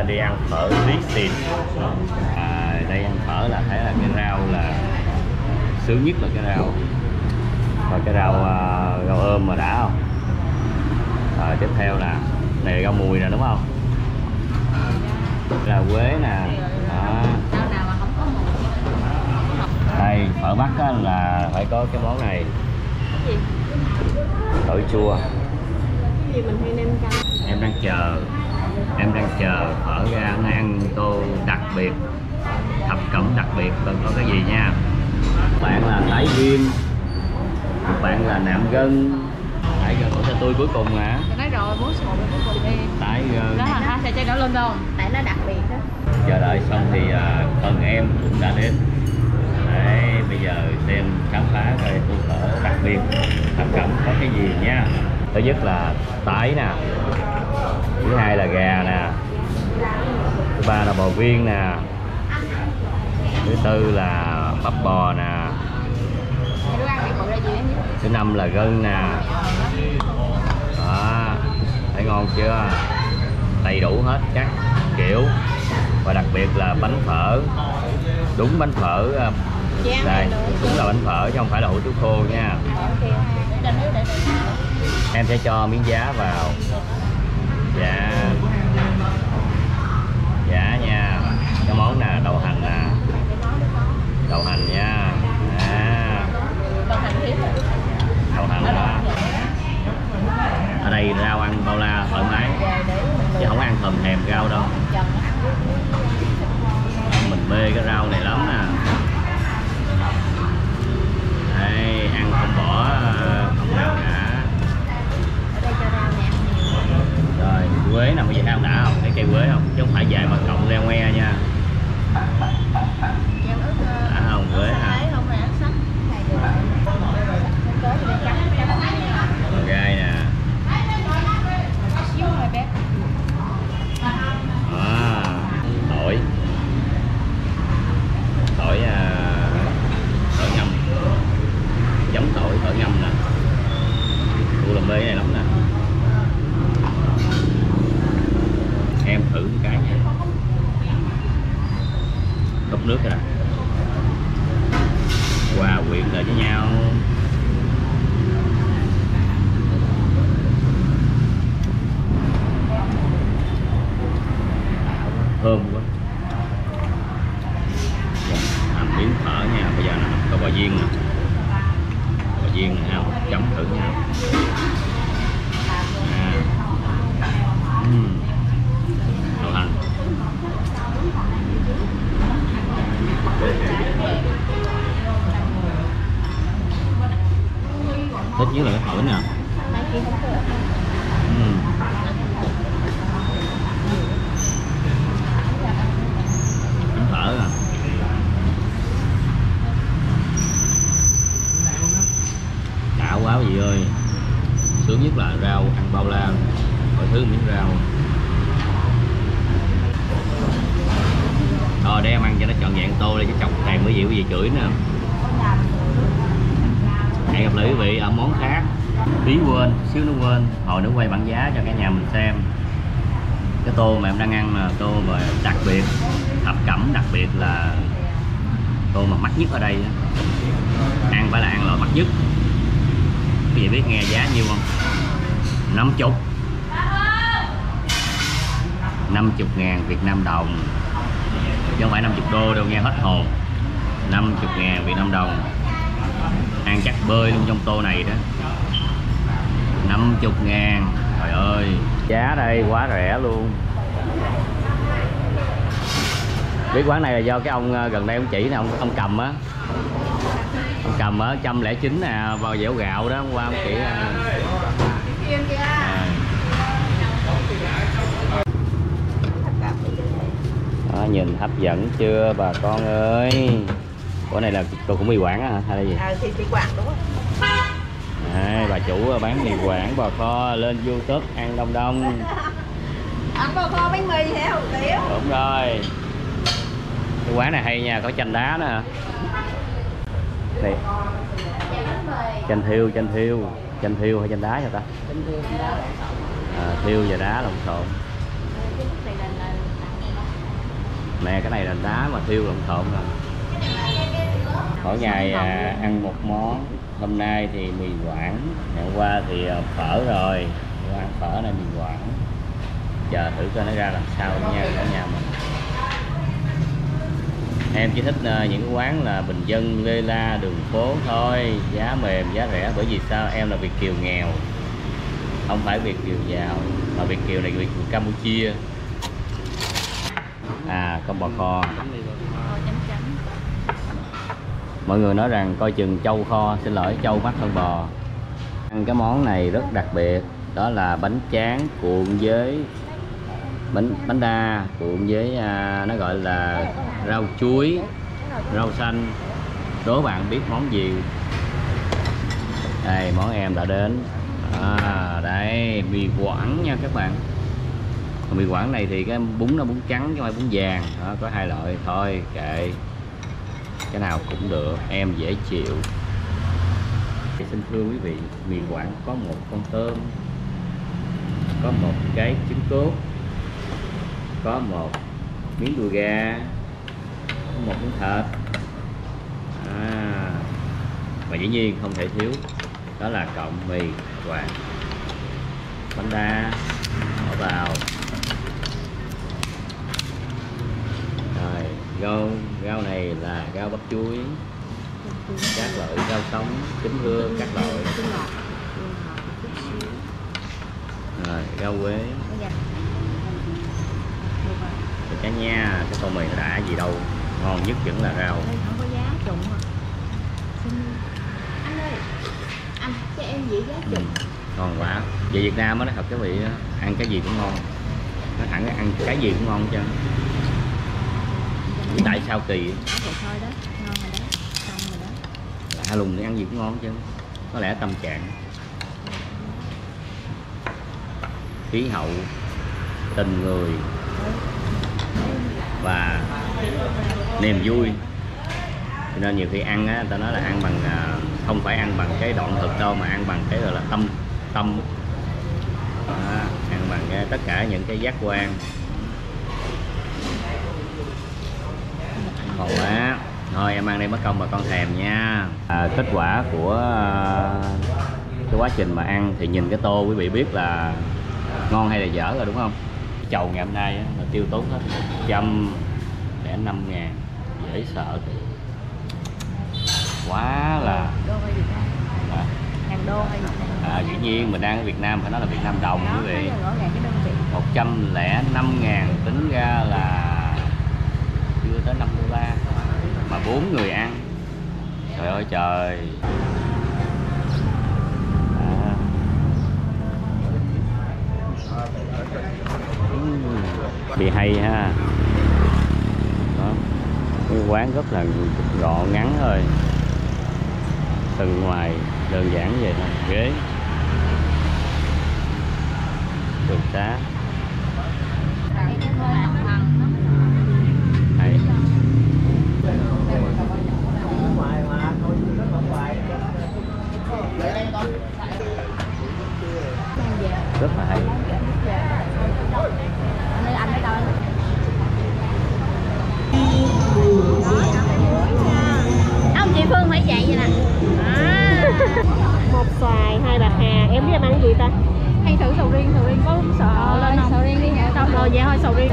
ờ, đi ăn phở lý xịt à, đây ăn phở là thấy là cái rau là sướng nhất là cái rau. Và cái rau ờ, rau ôm mà đã không? Rồi tiếp theo là này rau mùi nè đúng không? Là quế nè. Đó. rau đây phở bắc á, là phải có cái món này. Tỏi chua. Em đang chờ em đang chờ phở ra ăn tô đặc biệt thập cẩm đặc biệt còn có cái gì nha? Một bạn là tái viêm một bạn là nạm gân. Tái gân của xe tôi cuối cùng hả? Tôi nói rồi bố sổ cuối cùng đi. Tái gân. Đó là hai xe chơi đỏ lên đâu tại nó đặc biệt đó chờ đợi xong thì à, phần em cũng đã đến. Đấy bây giờ xem khám phá coi tô phở đặc biệt thập cẩm có cái gì nha? Thứ nhất là tái nè thứ hai là gà nè. Thứ ba là bò viên nè. Thứ tư là bắp bò nè. Thứ năm là gân nè. Đó. Thấy ngon chưa? Đầy đủ hết các kiểu. Và đặc biệt là bánh phở. Đúng bánh phở à, đây đúng là bánh phở chứ không phải là hủ tiếu khô nha. Em sẽ cho miếng giá vào dạ. Dạ nha cái món nè đậu hành nè đậu hành nha à, còn hành thiết rồi đậu hành đó ở đây rau ăn bao la thoải mái về để mình chứ không ăn thèm thèm rau đâu chần ăn mình mê cái rau này lắm nè đây ăn không bỏ ờ, không nào cả ở đây cho rau nè rồi quế nằm bây giờ ăn đã không thấy cây quế không chứ không phải dài mà cộng leo ngoe nha Em ướt ờ, đã không quế hả lấy không phải ăn sắc này được có gì đây cắt cắt Còn gai nè xíu thôi bé à, tỏi tỏi à, tỏi ngâm giống tỏi tỏi ngâm nè tôi làm mê cái này lắm nè em thử một cái nha đốt nước nè. Hòa quyện lại với nhau. Thơm quá. Làm miếng phở nha, bây giờ là có bò viên nè. Bò viên nè chấm thử nha. Thích nhất là cái phở nè. Ừ. Mai kia không được phở à. Đã quá gì ơi. Sướng nhất là rau ăn bao la. Mọi thứ miếng rau. Rồi để em ăn cho nó trọn vẹn tô đi chứ chọc thèm mới gì cái gì chửi nữa hẹn gặp lại quý vị ở món khác. Tí quên, xíu nó quên, hồi nó quay bảng giá cho cả nhà mình xem. Cái tô mà em đang ăn là tô mà đặc biệt, thập cẩm, đặc biệt là tô mà mắc nhất ở đây ăn phải là ăn loại mắc nhất. Quý vị biết nghe giá nhiêu không? 50 50 ngàn Việt Nam đồng. Chứ không phải 50 đô đâu, nghe hết hồn. 50 ngàn Việt Nam đồng ăn chắc bơi luôn trong tô này đó. 50 ngàn. Trời ơi. Giá đây quá rẻ luôn. Biết quán này là do cái ông ờ, gần đây ông chỉ nè ông, ông cầm á. Ông cầm ở trăm lẻ chín nè vào dẻo gạo đó hôm qua ông chỉ à. Đó, nhìn hấp dẫn chưa bà con ơi Bữa này là cô cũng mì quảng á hả? Hay là gì? Ờ thì thì quạt đúng không? Đấy, bà chủ bán mì quảng bò kho lên youtube ăn đông đông. Ăn bò kho bánh mì hả hủ tiếu đúng rồi. Cái quán này hay nha có chanh đá nữa này. Chanh thiêu chanh thiêu. Chanh thiêu hay chanh đá vậy ta? À, thiêu và đá lộn xộn. Nè cái này là đá mà thiêu lộn xộn rồi mỗi ngày à, ăn một món. Hôm nay thì mì quảng. Ngày hôm qua thì à, phở rồi. Hôm ăn phở này mì quảng. Chờ thử coi nó ra làm sao nha cả nhà mình. Em chỉ thích à, những quán là bình dân lê la đường phố thôi. Giá mềm giá rẻ bởi vì sao? Em là việt kiều nghèo. Không phải việt kiều giàu mà việt kiều này việt kiều campuchia. À con bò kho mọi người nói rằng coi chừng châu kho xin lỗi châu mắt hơn bò. Ăn cái món này rất đặc biệt đó là bánh tráng cuộn với bánh bánh đa cuộn với à, nó gọi là rau chuối rau xanh. Đố bạn biết món gì? Đây món em đã đến. À, đây mì quảng nha các bạn. Mì quảng này thì cái bún nó bún trắng chứ không phải bún vàng. Đó, có hai loại. Thôi kệ cái nào cũng được em dễ chịu. Thì xin thưa quý vị mì quảng có một con tôm có một cái trứng cốt có một miếng đùi gà có một miếng thịt. À, và dĩ nhiên không thể thiếu đó là cọng mì quảng. Bánh đa. Rau bắp chuối các loại rau sống trứng hương các loại rồi rau quế rồi. cả nha cái tô mì đã gì đâu ngon nhất vẫn là rau không có giá trụng à. Anh ơi. Anh cho em dĩa giá ừ. trụng. ngon quá về Việt Nam á nó thật cái vị ăn cái gì cũng ngon nó thẳng ăn cái gì cũng ngon chứ tại sao kỳ vậy thôi đó. Ngon rồi đó. Xong rồi đó. lạ lùng thì ăn gì cũng ngon chứ có lẽ tâm trạng khí hậu tình người và niềm vui cho nên nhiều khi ăn á ta nói là ăn bằng à, không phải ăn bằng cái đoạn thực đâu mà ăn bằng cái gọi là tâm tâm Đó, ăn bằng cái, tất cả những cái giác quan ngon quá thôi em ăn đây mất công bà con thèm nha à, kết quả của à, cái quá trình mà ăn thì nhìn cái tô quý vị biết là ngon hay là dở rồi đúng không chầu ngày hôm nay là tiêu tốn hết một trăm lẻ năm ngàn dễ sợ quá là Đô hay Việt Nam? à, Hàng đô hay Việt Nam? à, dĩ nhiên mình đang ở Việt Nam phải nói là Việt Nam đồng quý vị cái đơn vị. 105 ngàn tính ra là chưa tới 53 mà bốn người ăn. Trời ơi, trời. À. Bị hay ha. Đó. Cái quán rất là gọn ngắn thôi. Từ ngoài đơn giản vậy thôi. Ghế. Đường đá Cái cái hơi hồng hồng nó hay mang về rất là hay? Ông chị Phương phải chạy vậy nè. À. một xoài hai bạc hà. Em biết em ăn gì ta? Hay thử sầu riêng sầu riêng có sợ lên không? sầu riêng đi hả? Rồi vậy thôi sầu riêng